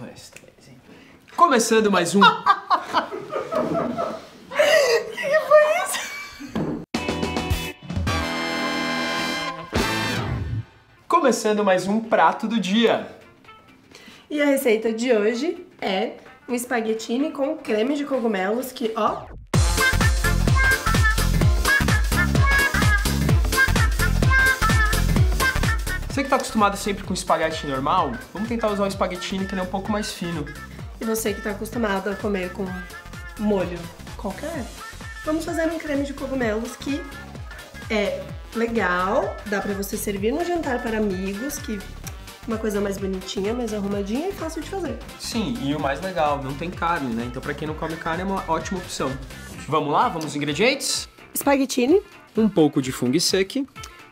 dois, três. hein? Começando mais um. Começando mais um prato do dia. E a receita de hoje é um espaguetine com creme de cogumelos que, ó, Você que tá acostumado sempre com espaguete normal, vamos tentar usar o espaguetine que ele é um pouco mais fino. e você que tá acostumado a comer com molho qualquer, vamos fazer um creme de cogumelos que é legal, dá pra você servir no jantar para amigos, que uma coisa mais bonitinha, mais arrumadinha e fácil de fazer. Sim, e o mais legal, não tem carne, né? Então pra quem não come carne é uma ótima opção. Vamos lá, vamos aos ingredientes? Espaguetine, Um pouco de fungo seco,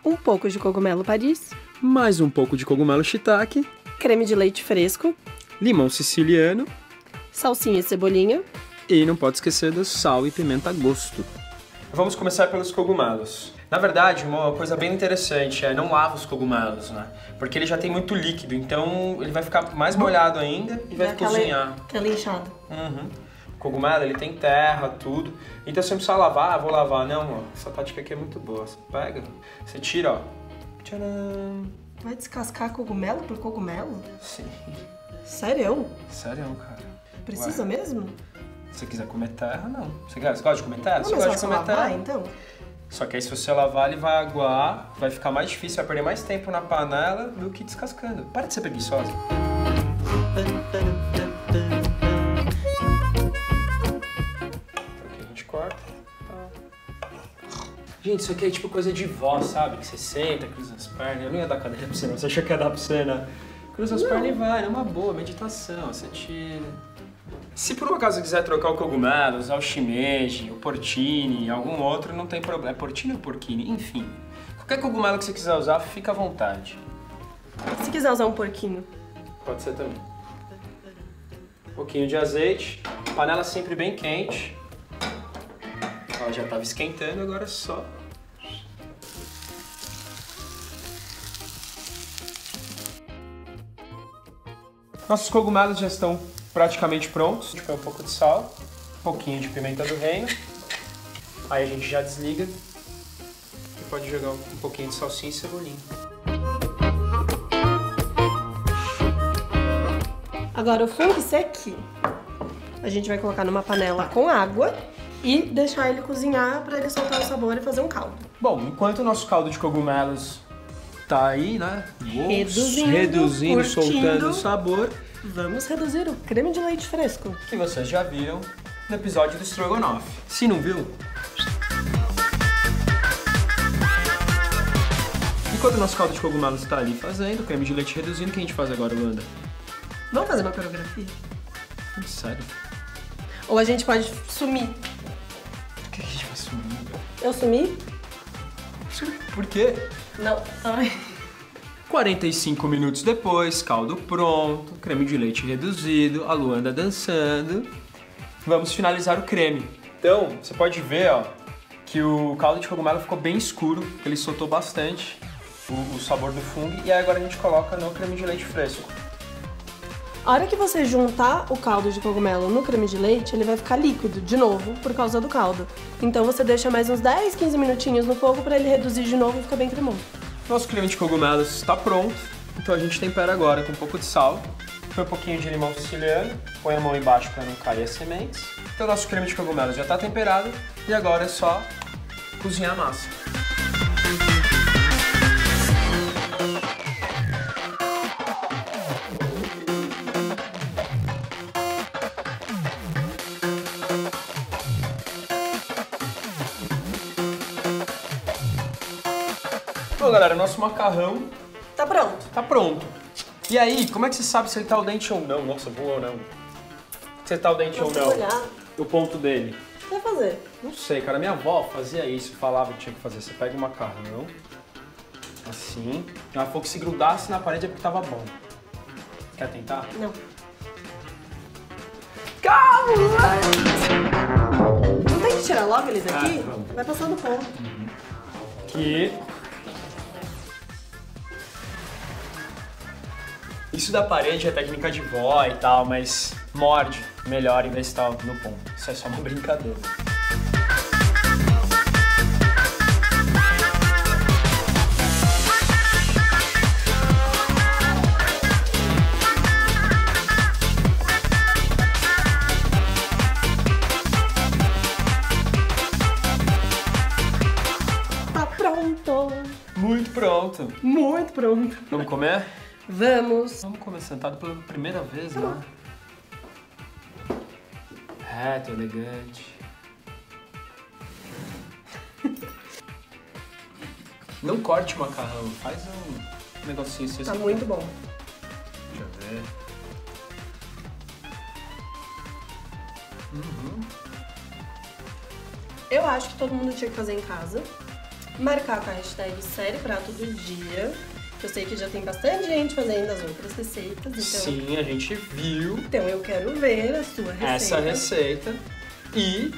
um pouco de cogumelo Paris, mais um pouco de cogumelo shiitake, creme de leite fresco, limão siciliano salsinha e cebolinha, e não pode esquecer do sal e pimenta a gosto. Vamos começar pelos cogumelos. Na verdade, uma coisa bem interessante é não lava os cogumelos, né? Porque ele já tem muito líquido, então ele vai ficar mais molhado ainda e vai cozinhar. Aquela inchada. Uhum. Cogumelo, ele tem terra, tudo. Então você não precisa lavar, ah, vou lavar. Não, ó, essa tática aqui é muito boa. Você pega, você tira, ó. Tcharam! Vai descascar cogumelo por cogumelo? Sim. Sério? Sério, cara. Precisa Ué. mesmo? Se você quiser comer terra, não. Você, quer, você gosta de comer terra? Não, você mas gosta de comer lavar, terra? então? Só que aí se você lavar, ele vai aguar, vai ficar mais difícil, vai perder mais tempo na panela do que descascando. Para de ser preguiçosa. Gente, isso aqui é tipo coisa de vó, sabe? Que você senta, cruza as pernas. Eu não ia dar cadeira pra você, não. Você achou que ia dar pra você, né? Cruza as pernas e vai, é uma boa meditação. Você tira. Se por um acaso você quiser trocar o cogumelo, usar o shimeji, o portini, algum outro, não tem problema. É portini ou porquini? Enfim. Qualquer cogumelo que você quiser usar, fica à vontade. Se quiser usar um porquinho. Pode ser também. Um pouquinho de azeite. Panela sempre bem quente. Ela já estava esquentando, agora é só. Nossos cogumelos já estão praticamente prontos. A gente põe um pouco de sal, um pouquinho de pimenta do reino. Aí a gente já desliga e pode jogar um pouquinho de salsinha e cebolinha. Agora o fungo seco, a gente vai colocar numa panela com água e deixar ele cozinhar pra ele soltar o sabor e fazer um caldo. Bom, enquanto o nosso caldo de cogumelos tá aí, né? Reduzindo, reduzindo soltando o sabor, Vamos reduzir o creme de leite fresco. que vocês já viram no episódio do Strogonoff. Se não viu, enquanto o nosso caldo de cogumelos está ali fazendo, o creme de leite reduzindo, o que a gente faz agora, Luanda? Vamos fazer uma coreografia? Sério? Ou a gente pode sumir. Por que a gente vai sumir? Eu sumi? Por quê? Não. Ai. 45 minutos depois, caldo pronto, creme de leite reduzido, a Luanda dançando. Vamos finalizar o creme. Então, você pode ver, ó, que o caldo de cogumelo ficou bem escuro, ele soltou bastante o, o sabor do fungo. E aí agora a gente coloca no creme de leite fresco. A hora que você juntar o caldo de cogumelo no creme de leite, ele vai ficar líquido de novo por causa do caldo. Então você deixa mais uns 10, 15 minutinhos no fogo pra ele reduzir de novo e ficar bem cremoso. Nosso creme de cogumelos está pronto, então a gente tempera agora com um pouco de sal, põe um pouquinho de limão siciliano, põe a mão embaixo para não cair as sementes. Então nosso creme de cogumelos já está temperado e agora é só cozinhar a massa. Bom, galera, nosso macarrão Tá pronto. tá pronto. E aí, como é que você sabe se ele tá al dente ou não? Nossa, boa ou não? Se tá al dente ou não? olhar, O ponto dele. o que vai fazer? Não sei, cara. Minha avó fazia isso, falava que tinha que fazer. Você pega o macarrão, assim. Ela falou que se grudasse na parede é porque tava bom. Quer tentar? Não. Calma! Não tem que tirar logo ele daqui? Ah, vai passando ponto. Que... Isso da parede é técnica de vó e tal, mas morde melhor e vê se tá no ponto. Isso é só uma brincadeira. Tá pronto! Muito pronto. Muito pronto. Vamos comer? Vamos. Vamos comer sentado pela primeira vez, né? Reto, elegante. Não corte o macarrão, faz um negocinho assim. Tá muito bom. Deixa eu ver. Eu acho que todo mundo tinha que fazer em casa. Marcar com a hashtag série prato do dia. Eu sei que já tem bastante gente fazendo as outras receitas, então, Sim, a gente viu então eu quero ver a sua receita. essa receita e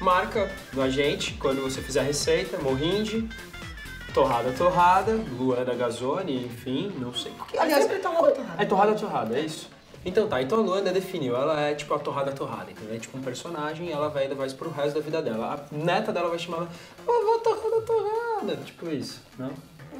marca a gente quando você fizer a receita, morrinde, torrada, torrada, Luana Gazzoni, enfim, não sei. É Aliás, sempre torrada, torrada. É torrada, torrada, é isso? Então tá, então a Luana definiu, ela é tipo a torrada torrada, entendeu? É tipo um personagem e ela vai levar isso pro resto da vida dela. A neta dela vai chamar ela, vovó torrada torrada, tipo isso, não?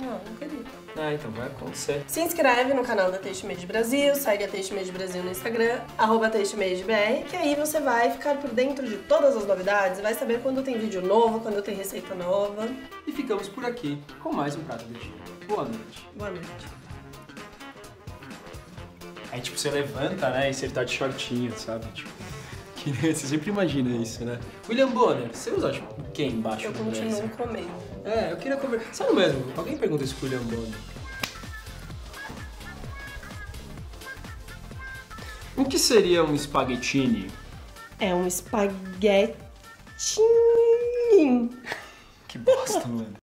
Não, não acredito. Ah, então vai acontecer. Se inscreve no canal da Taste Made Brasil, segue a Taste Made Brasil no Instagram, arroba TasteMadeBR, que aí você vai ficar por dentro de todas as novidades, vai saber quando tem vídeo novo, quando tem receita nova. E ficamos por aqui com mais um prato do dia. Boa noite. Boa noite. Aí, tipo, você levanta, né, e você tá de shortinho, sabe? Tipo, que você sempre imagina isso, né? William Bonner, você usa tipo, o que embaixo Eu do continuo blazer? comendo. É, eu queria comer... Sério mesmo, alguém pergunta isso pro William Bonner. O que seria um espaguetini? É um espaguete. Que bosta, mano.